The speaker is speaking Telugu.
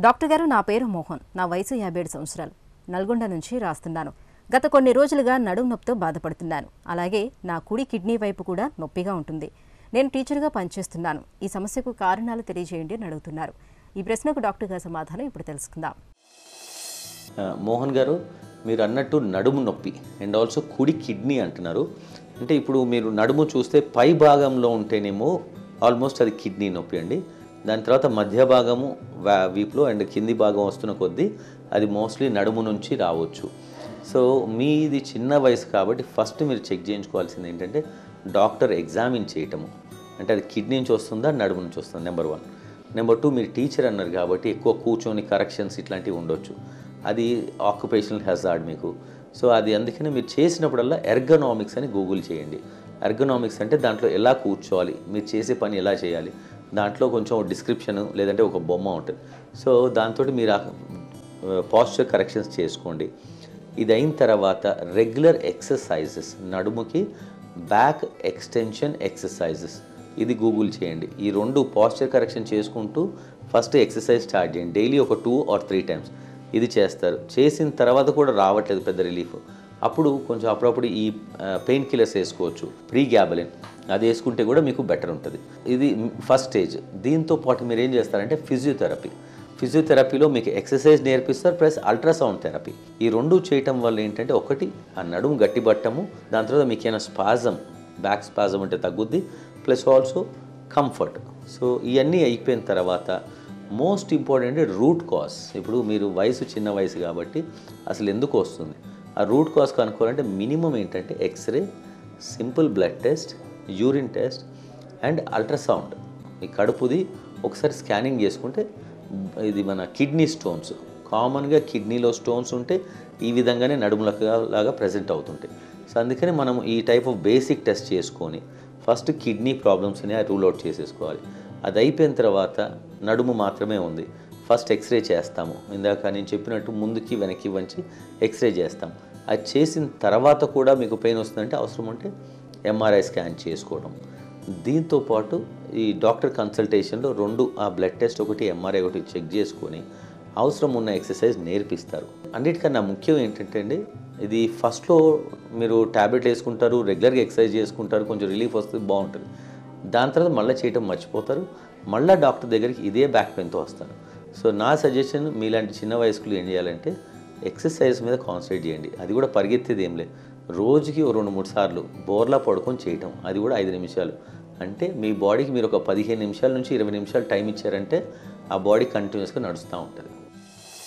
డాక్టర్ గారు నా పేరు మోహన్. నా వయసు యాభై ఏడు సంవత్సరాలు. నల్గొండ నుంచి రాస్తున్నాను. గత కొన్ని రోజులుగా నడుము నొప్పితో బాధపడుతున్నాను. అలాగే నా కుడి కిడ్నీ వైపు కూడా నొప్పిగా ఉంటుంది. నేను టీచర్గా పనిచేస్తున్నాను. ఈ సమస్యకు కారణాలు తెలియజేయండి అని అడుగుతున్నారు. ఈ ప్రశ్నకు డాక్టర్ గారి సమాధానం ఇప్పుడు తెలుసుకుందాం. మోహన్ గారు మీరు అన్నట్టు నడుము నొప్పి అండ్ ఆల్సో కుడి కిడ్నీ అంటున్నారు. అంటే ఇప్పుడు మీరు నడుము చూస్తే పై భాగంలో ఉంటేనేమో ఆల్మోస్ట్ అది కిడ్నీ నొప్పి అండి. దాని తర్వాత మధ్య భాగము వీపులో అండ్ కింది భాగం వస్తున్న కొద్దీ అది మోస్ట్లీ నడుము నుంచి రావచ్చు. సో మీది చిన్న వయసు కాబట్టి ఫస్ట్ మీరు చెక్ చేయించుకోవాల్సింది ఏంటంటే డాక్టర్ ఎగ్జామిన్ చేయటము. అంటే అది కిడ్నీ నుంచి వస్తుందా నడుము నుంచి వస్తుందా నెంబర్ వన్. నెంబర్ టూ మీరు టీచర్ అన్నారు కాబట్టి ఎక్కువ కూర్చొని కరెక్షన్స్ ఇట్లాంటివి ఉండొచ్చు. అది ఆక్యుపేషనల్ హెజార్డ్ మీకు. సో అది అందుకని మీరు చేసినప్పుడల్లా ఎర్గనామిక్స్ అని గూగుల్ చేయండి. ఎర్గనామిక్స్ అంటే దాంట్లో ఎలా కూర్చోవాలి మీరు చేసే పని ఎలా చేయాలి దాంట్లో కొంచెం డిస్క్రిప్షన్ లేదంటే ఒక బొమ్మ ఉంటుంది సో దాంతో మీరు పాస్చర్ కరెక్షన్స్ చేసుకోండి. ఇది అయిన తర్వాత రెగ్యులర్ ఎక్సర్సైజెస్ నడుముకి బ్యాక్ ఎక్స్టెన్షన్ ఎక్సర్సైజెస్ ఇది గూగుల్ చేయండి. ఈ రెండు పాస్చర్ కరెక్షన్ చేసుకుంటూ ఫస్ట్ ఎక్సర్సైజ్ స్టార్ట్ చేయండి. డైలీ ఒక టూ ఆర్ త్రీ టైమ్స్ ఇది చేస్తారు. చేసిన తర్వాత కూడా రావట్లేదు పెద్ద రిలీఫ్ అప్పుడు కొంచెం అప్పుడప్పుడు ఈ పెయిన్ కిల్లర్స్ వేసుకోవచ్చు. ప్రీ గ్యాబలిన్ అది వేసుకుంటే కూడా మీకు బెటర్ ఉంటుంది. ఇది ఫస్ట్ స్టేజ్. దీంతో పాటు మీరు ఏం చేస్తారంటే ఫిజియోథెరపీ. ఫిజియోథెరపీలో మీకు ఎక్సర్సైజ్ నేర్పిస్తారు ప్లస్ అల్ట్రాసౌండ్ థెరపీ. ఈ రెండు చేయటం వల్ల ఏంటంటే ఒకటి ఆ నడుము గట్టిబట్టము దాని తర్వాత మీకు ఏమైనా స్పాజం బ్యాక్ స్పాజం అంటే తగ్గుద్ది ప్లస్ ఆల్సో కంఫర్ట్. సో ఇవన్నీ అయిపోయిన తర్వాత మోస్ట్ ఇంపార్టెంట్ రూట్ కాజ్. ఇప్పుడు మీరు వయసు చిన్న వయసు కాబట్టి అసలు ఎందుకు వస్తుంది? ఆ రూట్ కాజ్ కనుక్కోవాలంటే మినిమం ఏంటంటే X ray simple blood test urine test and ultrasound. ఈ కడుపుది ఒకసారి స్కానింగ్ చేసుకుంటే ఇది మన కిడ్నీ స్టోన్స్. కామన్గా కిడ్నీలో స్టోన్స్ ఉంటే ఈ విధంగానే నడుములకు లాగా ప్రజెంట్ అవుతుంటాయి. సో అందుకని మనం ఈ టైప్ ఆఫ్ బేసిక్ టెస్ట్ చేసుకొని ఫస్ట్ కిడ్నీ ప్రాబ్లమ్స్ని రూల్ అవుట్ చేసేసుకోవాలి. అది అయిపోయిన తర్వాత నడుము మాత్రమే ఉంది. ఫస్ట్ ఎక్స్రే చేస్తాము. ఇందాక నేను చెప్పినట్టు ముందుకి వెనక్కి వంచి ఎక్స్రే చేస్తాం. అది చేసిన తర్వాత కూడా మీకు పెయిన్ వస్తుందంటే అవసరం ఉంటే ఎంఆర్ఐ స్కాన్ చేసుకోవడం దీంతో పాటు ఈ డాక్టర్ కన్సల్టేషన్లో రెండు ఆ బ్లడ్ టెస్ట్ ఒకటి ఎంఆర్ఐ ఒకటి చెక్ చేసుకొని అవసరం ఉన్న ఎక్సర్సైజ్ నేర్పిస్తారు. అన్నిటికన్నా ముఖ్యం ఏంటంటే అండి ఇది ఫస్ట్లో మీరు ట్యాబ్లెట్ వేసుకుంటారు రెగ్యులర్గా ఎక్సర్సైజ్ చేసుకుంటారు కొంచెం రిలీఫ్ వస్తుంది బాగుంటుంది. దాని తర్వాత మళ్ళీ చేయటం మర్చిపోతారు. మళ్ళీ డాక్టర్ దగ్గరికి ఇదే బ్యాక్ పెయిన్తో వస్తారు. సో నా సజెషన్ మీలాంటి చిన్న వయస్కులు ఏం చేయాలంటే ఎక్సర్సైజ్ మీద కాన్సన్ట్రేట్ చేయండి. అది కూడా పరిగెత్తేది ఏం లేదు. రోజుకి రెండు మూడు సార్లు బోర్లా పడుకొని చేయటం అది కూడా ఐదు నిమిషాలు. అంటే మీ బాడీకి మీరు ఒక పదిహేను నిమిషాల నుంచి ఇరవై నిమిషాలు టైం ఇచ్చారంటే ఆ బాడీ కంటిన్యూస్గా నడుస్తూ ఉంటుంది.